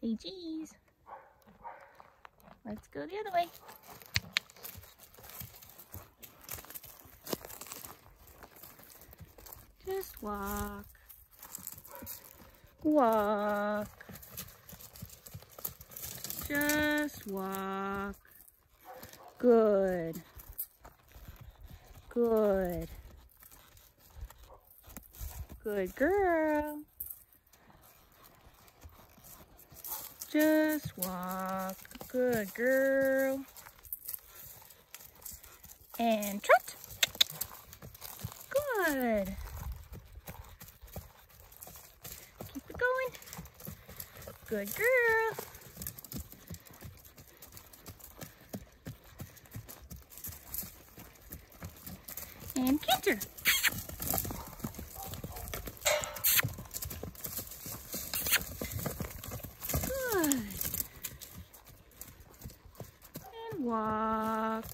Say cheese. Let's go the other way. Just walk. Walk. Just walk. Good. Good. Good girl. Just walk. Good girl. And trot. Good. Keep it going. Good girl. And canter. Walk,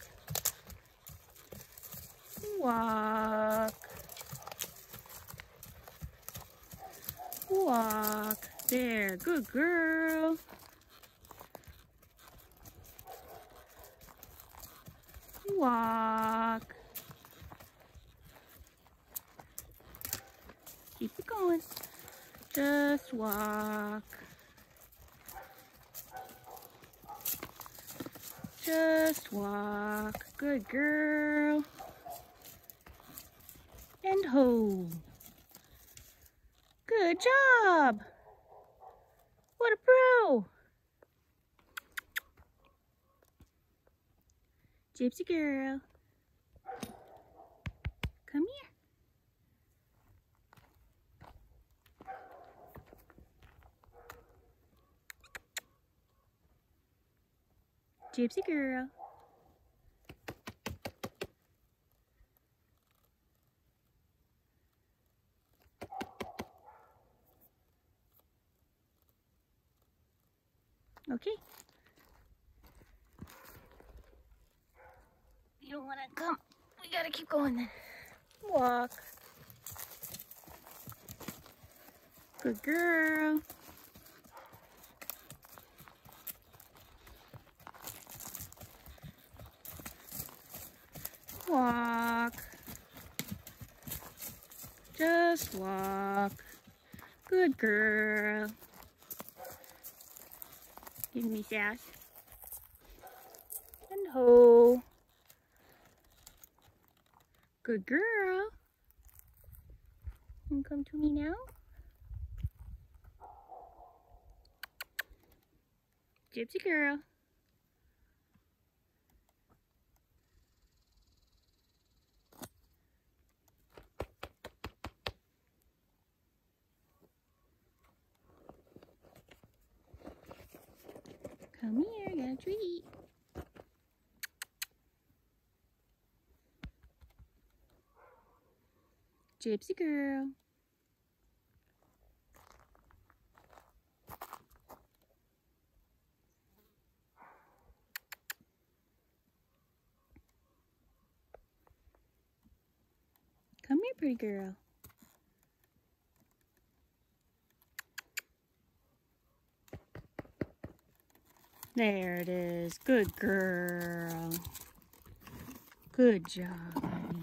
walk, walk. There, good girl. Walk. Keep it going. Just walk. Just walk. Good girl. And hold. Good job. What a pro. Gypsy girl. Come here. Gypsy girl. Okay. You don't want to come. We got to keep going then. Walk. Good girl. Walk. Just walk. Good girl. Give me sass. And ho. Good girl. And come to me now. Gypsy girl. Come here, got a treat. Gypsy girl. Come here, pretty girl. There it is. Good girl. Good job.